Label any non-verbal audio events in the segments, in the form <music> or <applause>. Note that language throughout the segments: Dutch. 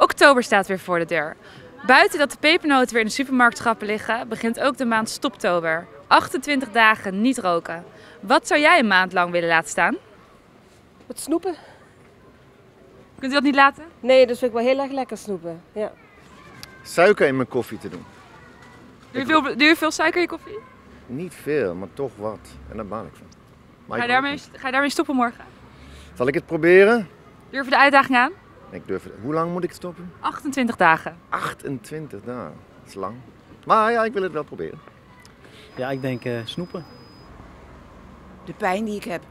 Oktober staat weer voor de deur. Buiten dat de pepernoten weer in de supermarktschappen liggen, begint ook de maand Stoptober. 28 dagen niet roken. Wat zou jij een maand lang willen laten staan? Wat snoepen? Kunt u dat niet laten? Nee, dat vind ik wel heel erg lekker snoepen. Ja. Suiker in mijn koffie te doen. Doe je veel, doe je veel suiker in je koffie? Niet veel, maar toch wat. En daar baal ik van. Maar Ga je, daarmee, ga je daarmee stoppen morgen? Zal ik het proberen? Durf je de uitdaging aan? Ik durf het. Hoe lang moet ik stoppen? 28 dagen. 28 dagen. Dat is lang. Maar ja, ik wil het wel proberen. Ja, ik denk eh, snoepen. De pijn die ik heb.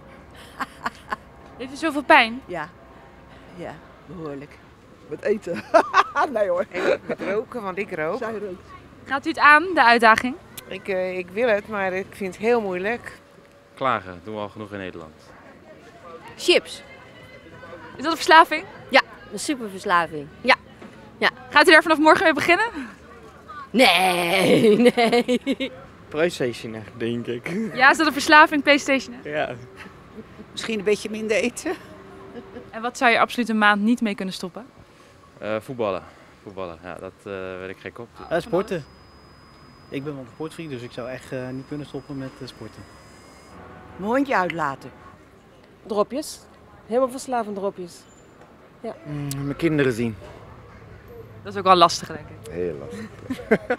<laughs> Heeft u zoveel pijn? Ja. Ja, behoorlijk. Met eten. <laughs> nee hoor. En met roken, want ik rook. Zij rookt. Gaat u het aan, de uitdaging? Ik, eh, ik wil het, maar ik vind het heel moeilijk. Klagen doen we al genoeg in Nederland. Chips. Is dat een verslaving? Een superverslaving. Gaat u daar vanaf morgen mee beginnen? Nee, <laughs> nee. PlayStation, denk ik. Ja, is dat een verslaving, PlayStation? Ja. Misschien een beetje minder eten. En wat zou je absoluut een maand niet mee kunnen stoppen? Eh, voetballen. Voetballen, ja, dat eh werd ik gek op. Eh, sporten. Ik ben wel een sportfreak, dus ik zou echt eh, niet kunnen stoppen met sporten. Mijn hondje uitlaten. Dropjes. Helemaal verslaafd aan dropjes. Mm, mijn kinderen zien. Dat is ook wel lastig, denk ik. Heel lastig. <laughs>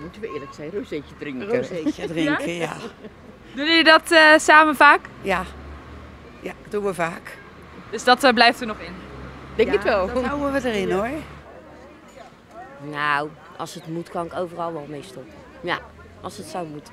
Moeten we eerlijk zijn, rozeetje drinken. Rozeetje drinken, ja. <laughs> Doen jullie dat eh, samen vaak? Ja. Ja, dat doen we vaak. Dus dat eh, blijft er nog in. Denk het wel. Dat houden we erin hoor. Nou, als het moet kan ik overal wel mee stoppen. Ja, als het zou moeten.